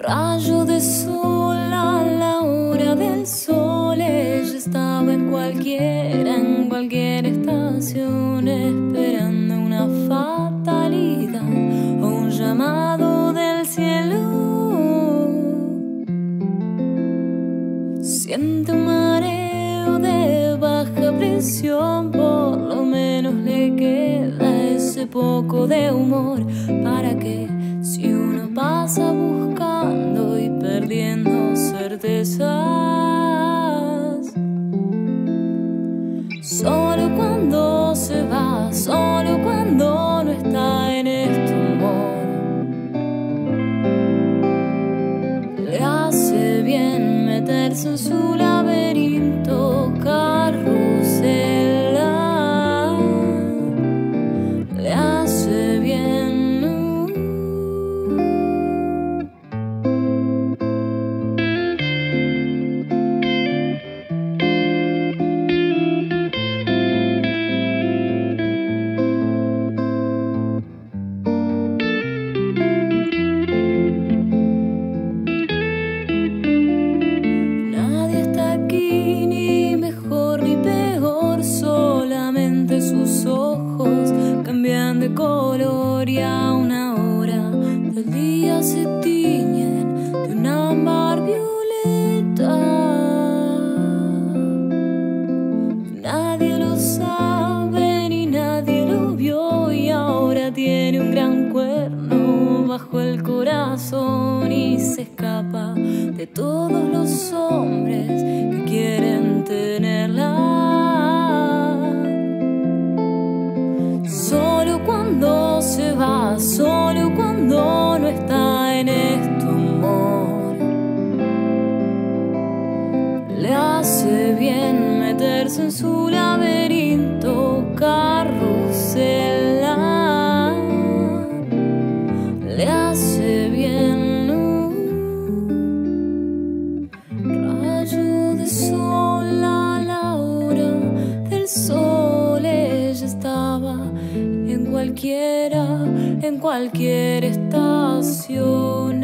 Rayo de sol a la hora del sol, ella estaba en cualquiera, en cualquier estación, esperando una fatalidad o un llamado del cielo. Siente un mareo de baja presión, por lo menos le queda ese poco de humor para que si uno pasa buscando solo cuando se va, solo cuando no está en este humor, le hace bien meterse en su y a una hora del día se tiñen de un ámbar violeta. Nadie lo sabe ni nadie lo vio y ahora tiene un gran cuerno bajo el corazón y se escapa de todos los hombres solo cuando no está en este humor. Le hace bien meterse en su laberinto carrusela. Le hace bien rayo de sol a la hora del sol. Ella estaba en cualquiera, en cualquier estación.